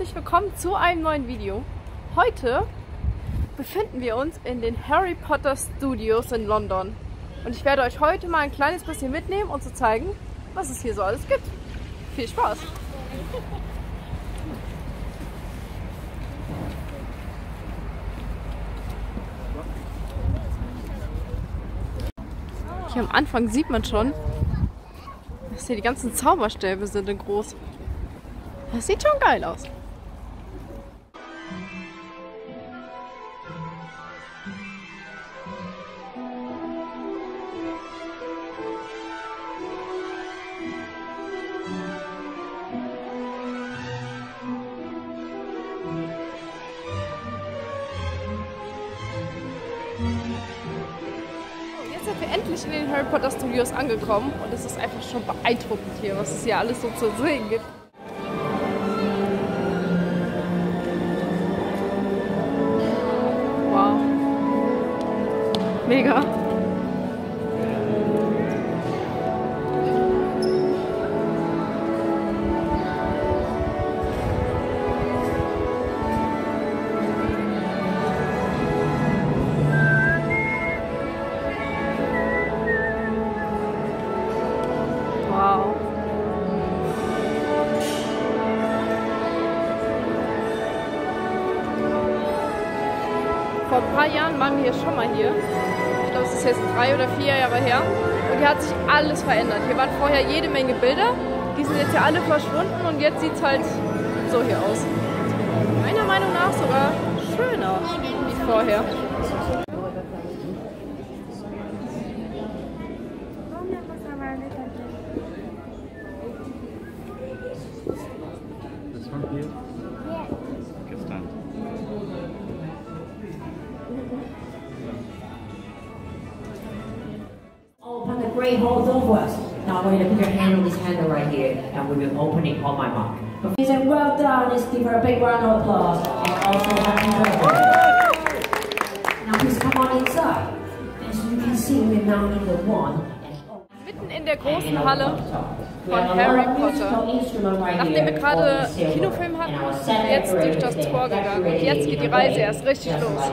herzlich willkommen zu einem neuen Video. Heute befinden wir uns in den Harry Potter Studios in London. Und ich werde euch heute mal ein kleines bisschen mitnehmen und zu so zeigen, was es hier so alles gibt. Viel Spaß! Hier am Anfang sieht man schon, dass hier die ganzen Zauberstäbe sind in groß. Das sieht schon geil aus. Studios angekommen und es ist einfach schon beeindruckend hier, was es hier alles so zu sehen gibt. Wow. Mega. Waren wir hier schon mal hier. Ich glaube, es ist jetzt drei oder vier Jahre her. Und hier hat sich alles verändert. Hier waren vorher jede Menge Bilder. Die sind jetzt ja alle verschwunden und jetzt sieht es halt so hier aus. Meiner Meinung nach sogar schöner wie vorher. Hall door for us. Now I want you to put your hand on this handle right here, and we will open it on my mark. Please and well done. Let's give her a big round of applause. And also happy birthday. Now please come on inside. As you can see, we're now in the one. Mitten in der großen Halle von Harry Potter. Nachdem wir gerade Kinofilm hatten, sind wir jetzt durch das Tor gegangen. Und jetzt geht die Reise erst richtig los.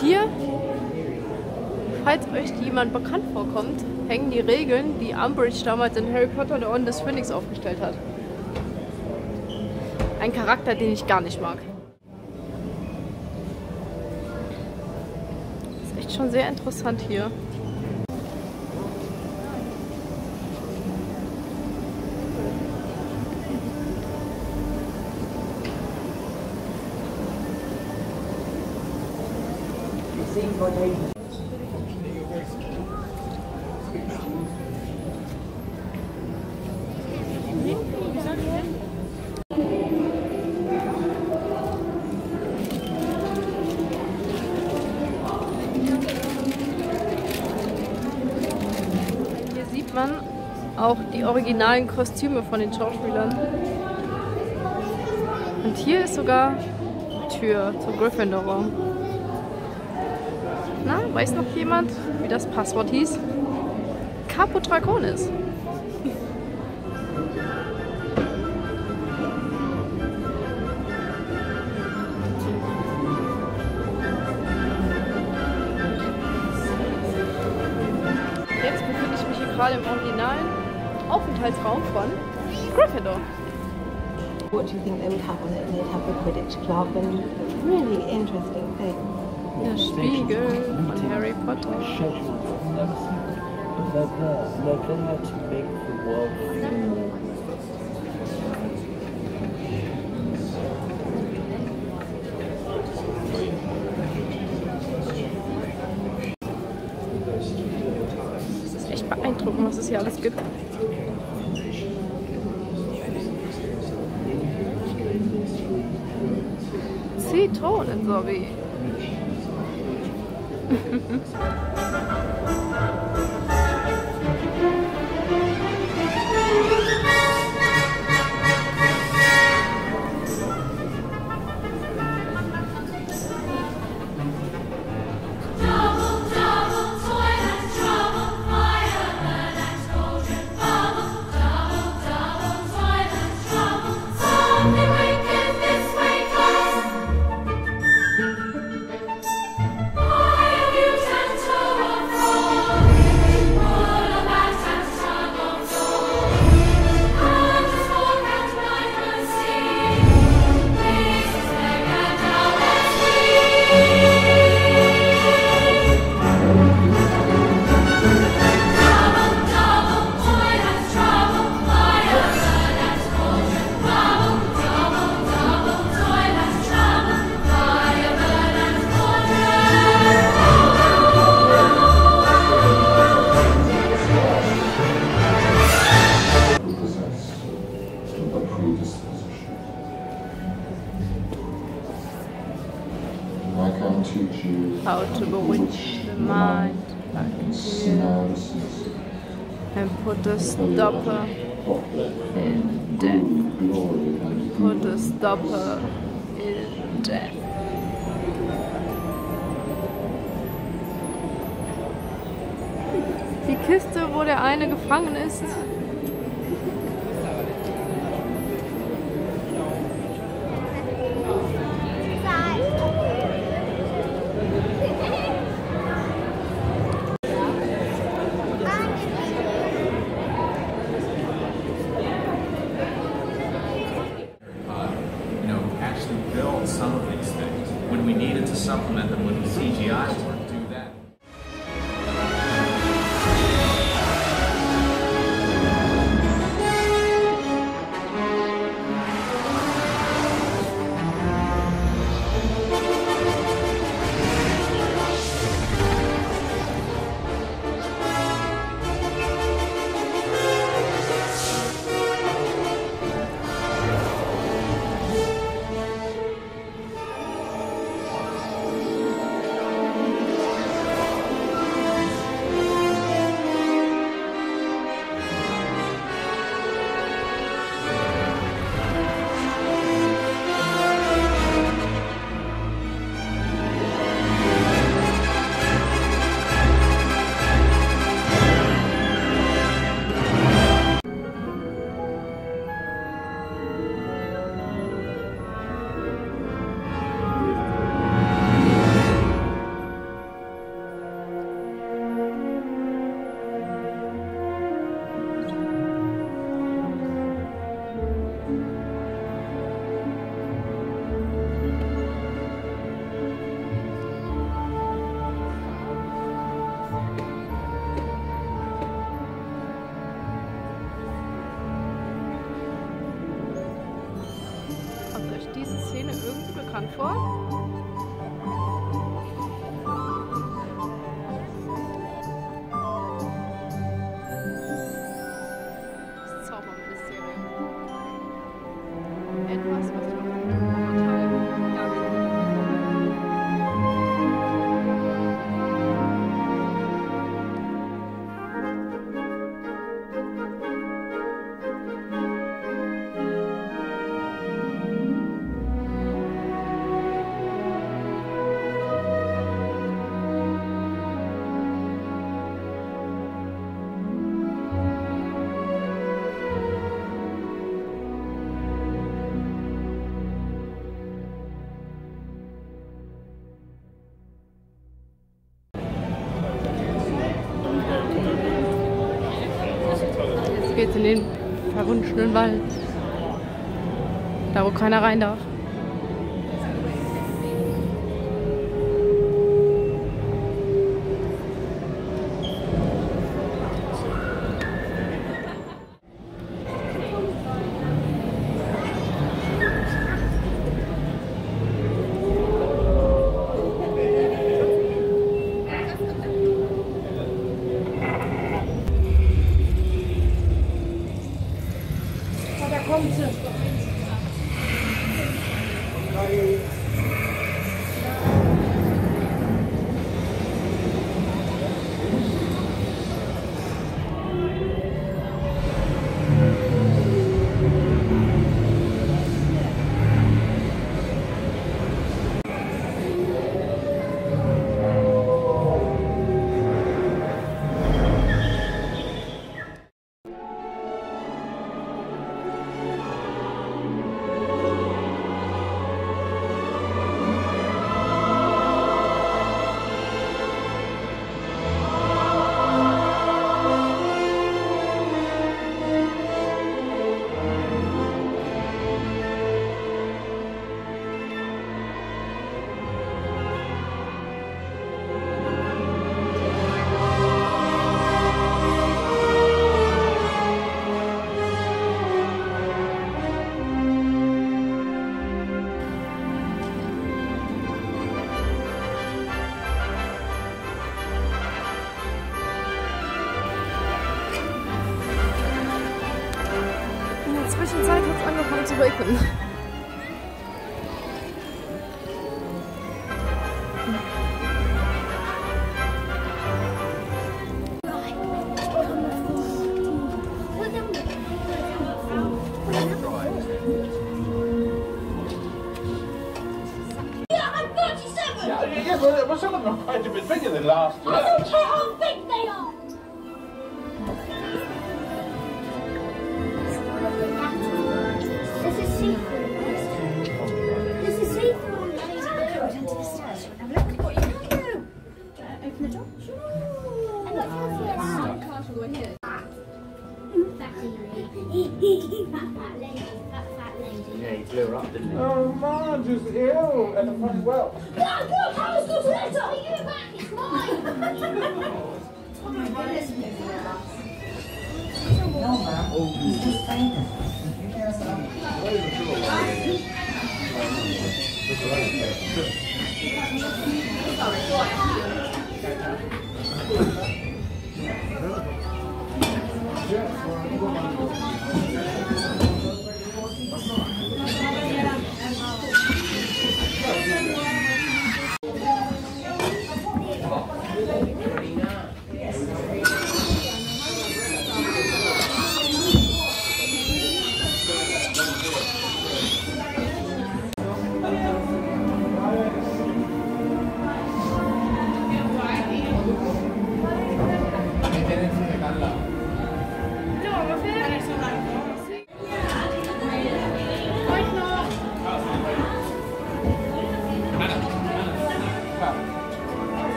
Hier, falls euch jemand bekannt vorkommt, hängen die Regeln, die Umbridge damals in Harry Potter und der Orden des Phönix aufgestellt hat. Ein Charakter, den ich gar nicht mag. Ist echt schon sehr interessant. Hier auch die originalen Kostüme von den Schauspielern. Und hier ist sogar die Tür zum Gryffindor-Raum. Na, weiß noch jemand, wie das Passwort hieß? Capo Draconis. als Raum von Gryffindor. What do you think they would have on it? They'd have the Quidditch Club and really interesting things. Der Spiegel, Harry Potter. Das ist echt beeindruckend, was es hier alles gibt. Podestdoppe il death. Podestdoppe in death. Die Kiste, wo der eine gefangen ist. geht's in den verwunschenen Wald. Da, wo keiner rein darf. not quite a bit bigger than last year.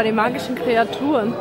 bei den magischen Kreaturen.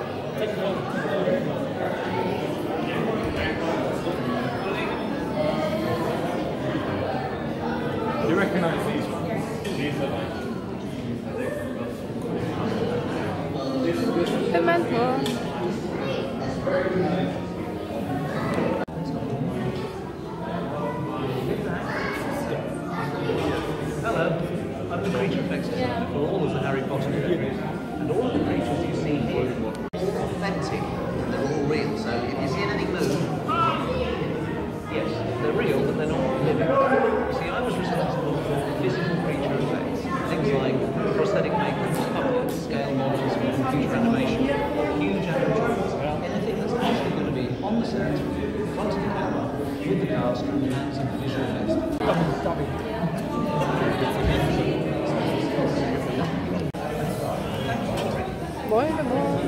뭐 해도 뭐.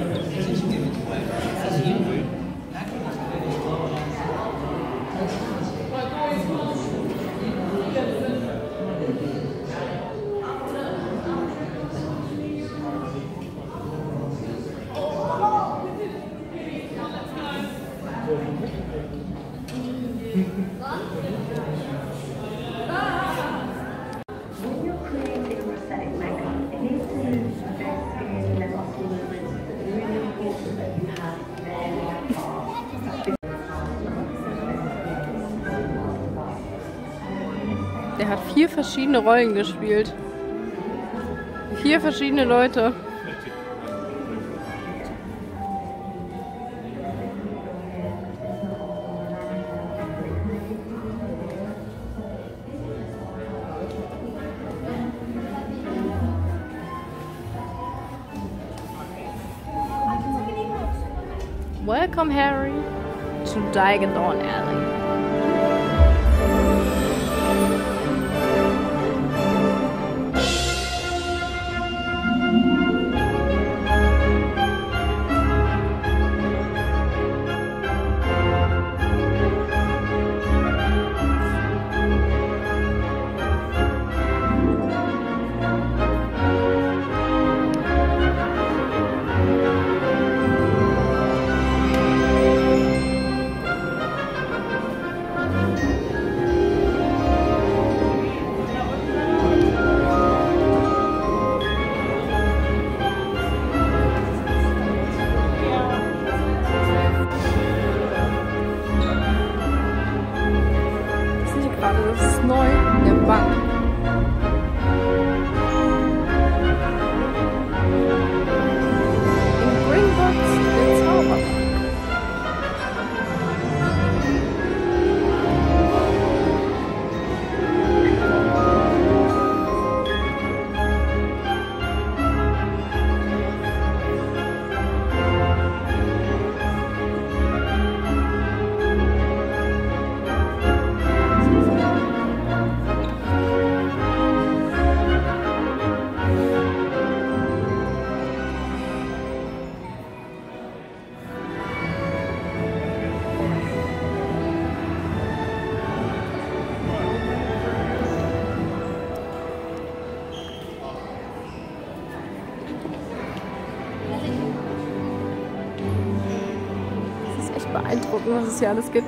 vier verschiedene Rollen gespielt. Vier verschiedene Leute. Welcome, Harry, to Diagon Alley. beeindruckend, was es hier alles gibt.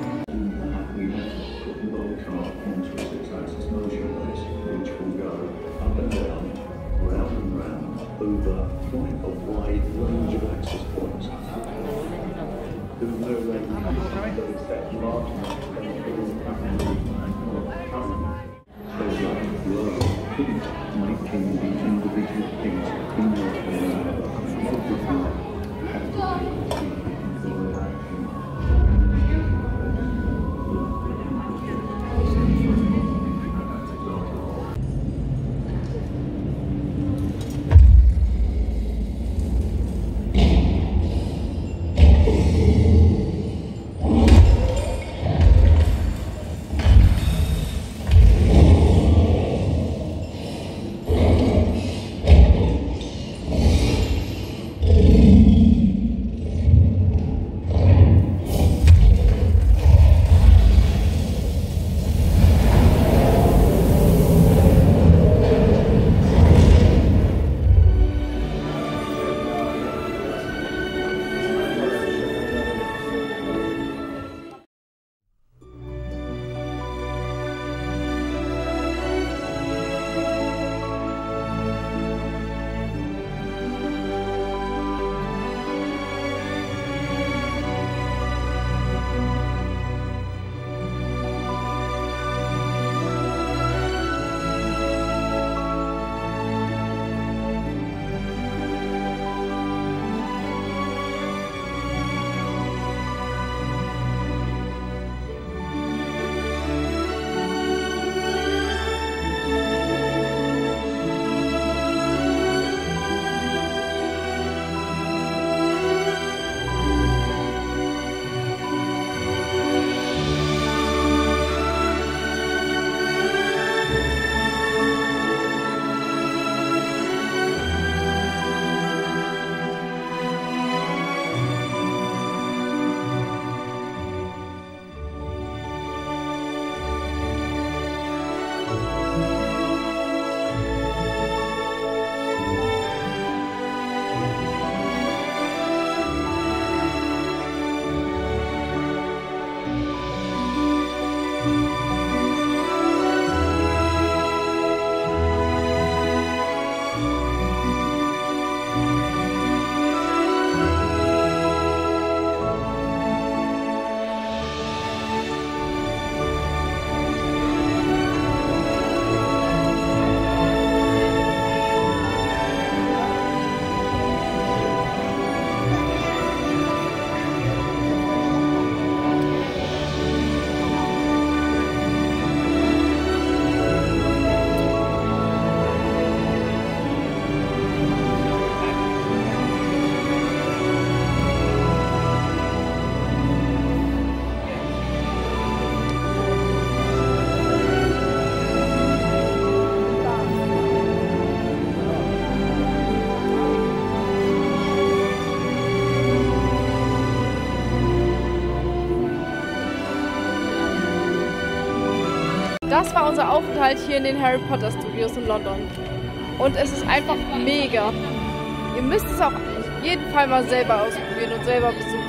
Das war unser Aufenthalt hier in den Harry Potter Studios in London. Und es ist einfach mega. Ihr müsst es auch auf jeden Fall mal selber ausprobieren und selber besuchen.